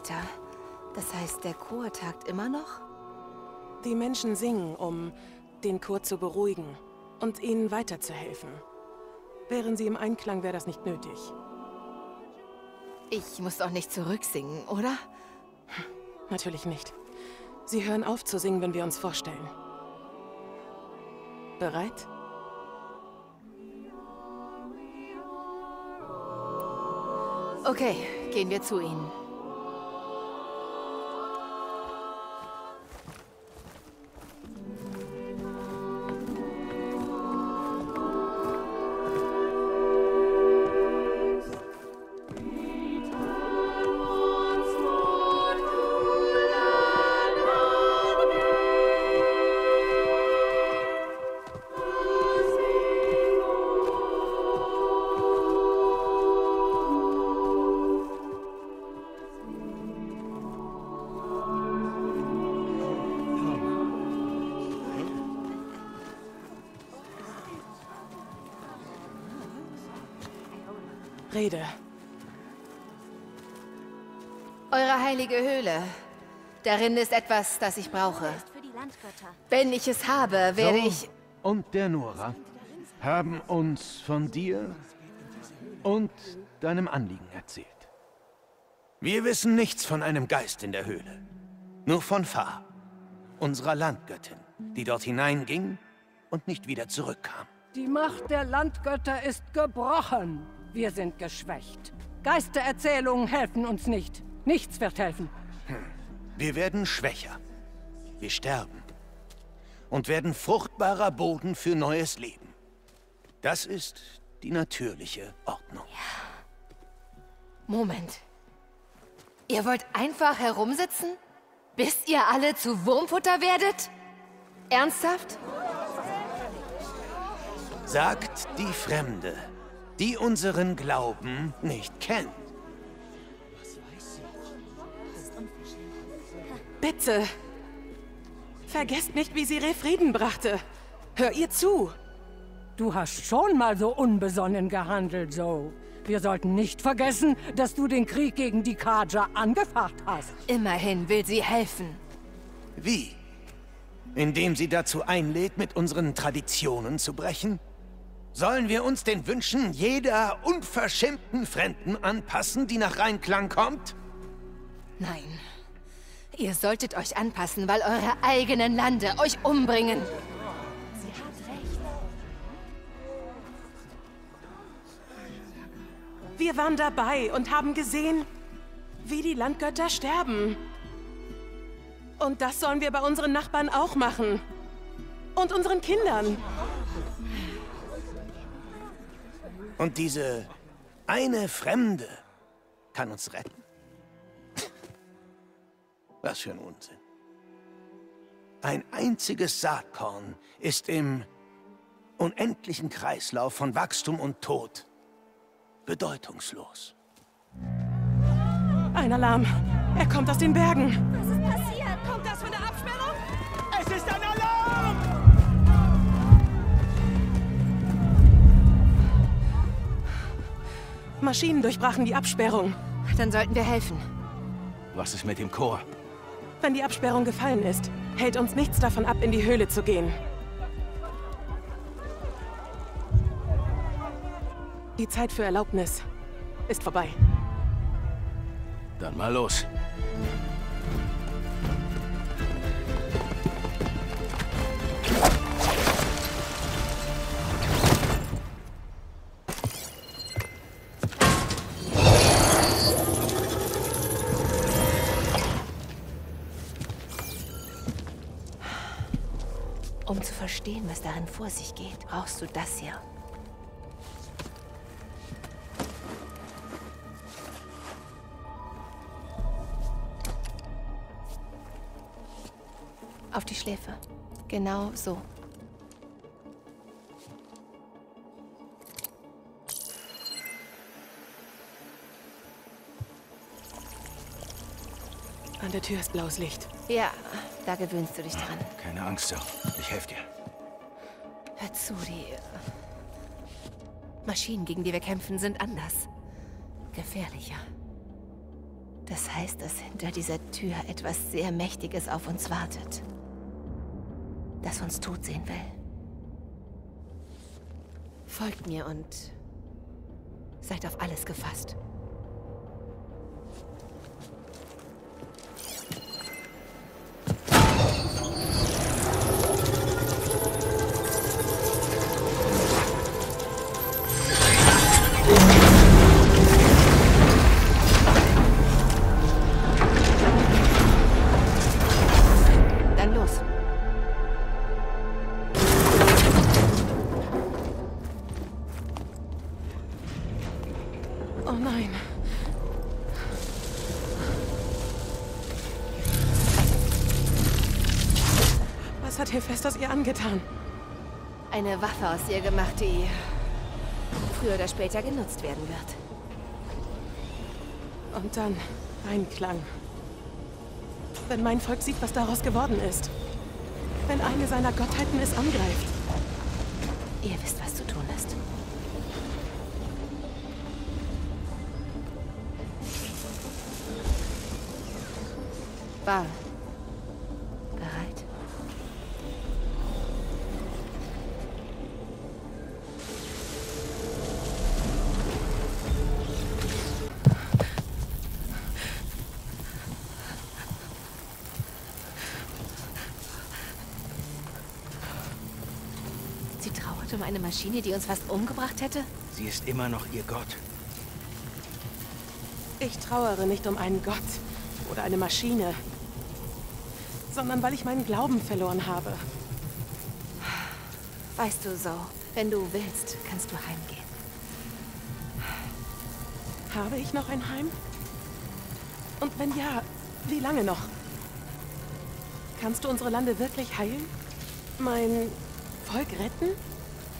weiter. Das heißt, der Chor tagt immer noch? Die Menschen singen, um den Chor zu beruhigen und ihnen weiterzuhelfen. Wären sie im Einklang, wäre das nicht nötig. Ich muss doch nicht zurücksingen, oder? Natürlich nicht. Sie hören auf zu singen, wenn wir uns vorstellen. Bereit? Okay, gehen wir zu ihnen. Rede. Eure heilige Höhle. Darin ist etwas, das ich brauche. Wenn ich es habe, werde so, ich... Und der Nora haben uns von dir und deinem Anliegen erzählt. Wir wissen nichts von einem Geist in der Höhle. Nur von Fa, unserer Landgöttin, die dort hineinging und nicht wieder zurückkam. Die Macht der Landgötter ist gebrochen. Wir sind geschwächt. Geistererzählungen helfen uns nicht. Nichts wird helfen. Wir werden schwächer. Wir sterben. Und werden fruchtbarer Boden für neues Leben. Das ist die natürliche Ordnung. Moment. Ihr wollt einfach herumsitzen? Bis ihr alle zu Wurmfutter werdet? Ernsthaft? Sagt die Fremde, die unseren Glauben nicht kennt. Bitte! Vergesst nicht, wie sie Refrieden brachte. Hör ihr zu! Du hast schon mal so unbesonnen gehandelt, so. Wir sollten nicht vergessen, dass du den Krieg gegen die Kaja angefacht hast. Immerhin will sie helfen. Wie? Indem sie dazu einlädt, mit unseren Traditionen zu brechen? Sollen wir uns den Wünschen jeder unverschämten Fremden anpassen, die nach Reinklang kommt? Nein. Ihr solltet euch anpassen, weil eure eigenen Lande euch umbringen. Wir waren dabei und haben gesehen, wie die Landgötter sterben. Und das sollen wir bei unseren Nachbarn auch machen. Und unseren Kindern. Und diese eine Fremde kann uns retten? Was für ein Unsinn. Ein einziges Saatkorn ist im unendlichen Kreislauf von Wachstum und Tod bedeutungslos. Ein Alarm. Er kommt aus den Bergen. Maschinen durchbrachen die Absperrung. Dann sollten wir helfen. Was ist mit dem Chor? Wenn die Absperrung gefallen ist, hält uns nichts davon ab, in die Höhle zu gehen. Die Zeit für Erlaubnis ist vorbei. Dann mal los. Verstehen, was darin vor sich geht, brauchst du das hier. Auf die Schläfe. Genau so. An der Tür ist blaues Licht. Ja, da gewöhnst du dich dran. Keine Angst, Sir. Ich helfe dir. Zu, die Maschinen, gegen die wir kämpfen, sind anders. Gefährlicher. Das heißt, dass hinter dieser Tür etwas sehr Mächtiges auf uns wartet. Das uns tot sehen will. Folgt mir und seid auf alles gefasst. Was hat Hephaestus ihr angetan? Eine Waffe aus ihr gemacht, die früher oder später genutzt werden wird. Und dann Einklang. Wenn mein Volk sieht, was daraus geworden ist. Wenn eine seiner Gottheiten es angreift. Ihr wisst, was zu tun ist. War. Bereit? Um eine Maschine, die uns fast umgebracht hätte? Sie ist immer noch ihr Gott. Ich trauere nicht um einen Gott oder eine Maschine, sondern weil ich meinen Glauben verloren habe. Weißt du so, wenn du willst, kannst du heimgehen. Habe ich noch ein Heim? Und wenn ja, wie lange noch? Kannst du unsere Lande wirklich heilen? Mein Volk retten?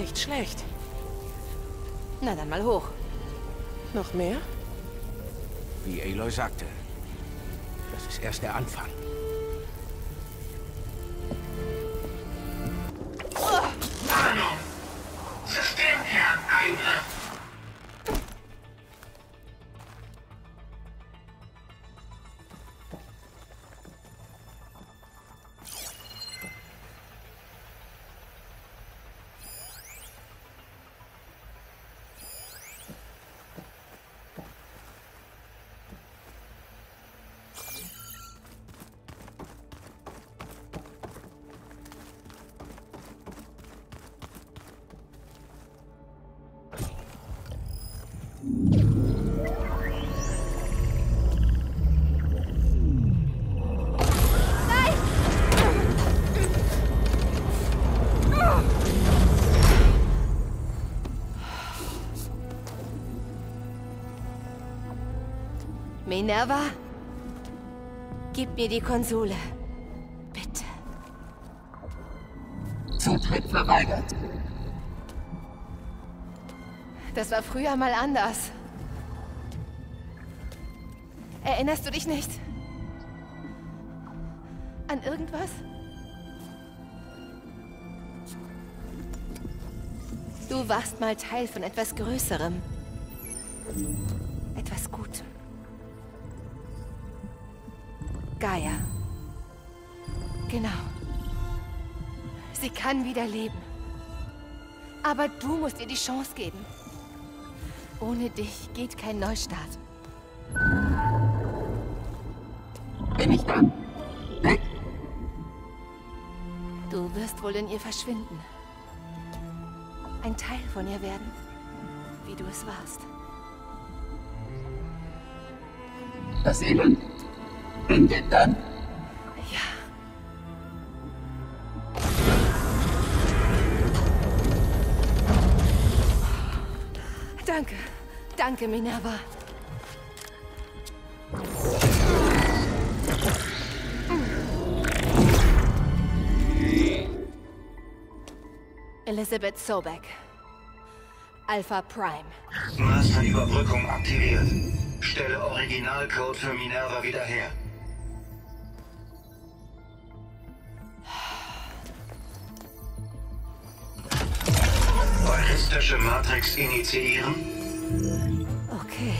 Nicht schlecht. Na dann mal hoch. Noch mehr? Wie Aloy sagte. Das ist erst der Anfang. Minerva? Gib mir die Konsole. Bitte. Zutritt verweigert. Das war früher mal anders. Erinnerst du dich nicht? An irgendwas? Du warst mal Teil von etwas Größerem. Etwas Gutem. Gaia. Genau. Sie kann wieder leben. Aber du musst ihr die Chance geben. Ohne dich geht kein Neustart. Bin ich dann? Weg? Du wirst wohl in ihr verschwinden. Ein Teil von ihr werden, wie du es warst. Das Elend endet dann. Ja. Danke. Danke, Minerva. Elizabeth Sobek. Alpha Prime. Masterüberbrückung aktiviert. Stelle Originalcode für Minerva wieder her. Heuristische Matrix initiieren. Okay.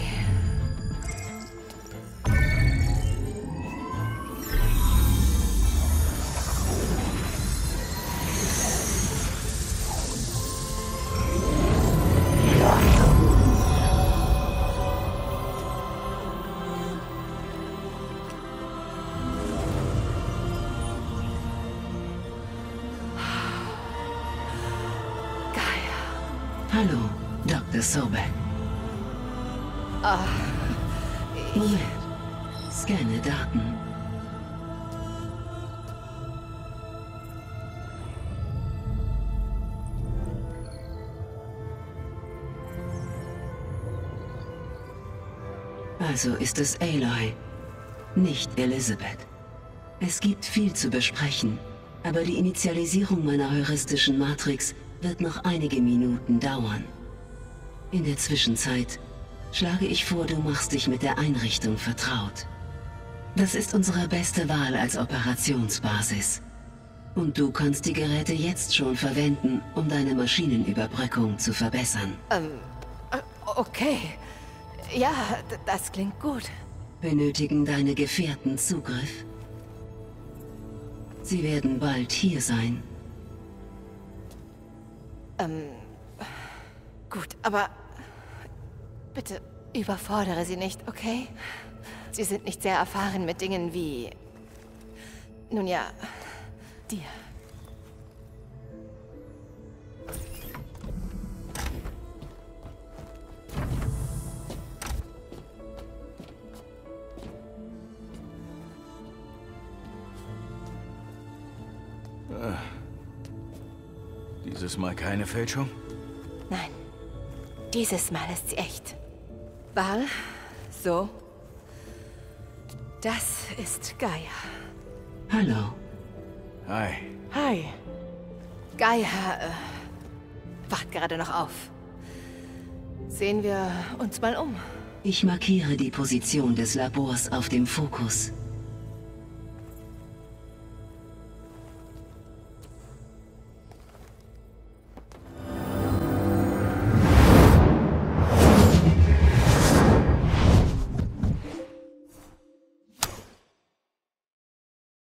Hallo, Dr. Sobek. Ich, Moment. Scanne Daten. Also ist es Aloy, nicht Elizabeth. Es gibt viel zu besprechen, aber die Initialisierung meiner heuristischen Matrix wird noch einige Minuten dauern. In der Zwischenzeit schlage ich vor, du machst dich mit der Einrichtung vertraut. Das ist unsere beste Wahl als Operationsbasis. Und du kannst die Geräte jetzt schon verwenden, um deine Maschinenüberbrückung zu verbessern. ähm, äh, okay. Ja, das klingt gut. Benötigen deine Gefährten Zugriff? Sie werden bald hier sein. Gut, aber bitte überfordere sie nicht, okay? Sie sind nicht sehr erfahren mit Dingen wie... Nun ja, dir. Dieses Mal keine Fälschung? Nein, dieses Mal ist sie echt. Bal, so. Das ist Gaia. Hallo. Hi. Hi. Gaia äh, wacht gerade noch auf. Sehen wir uns mal um. Ich markiere die Position des Labors auf dem Fokus.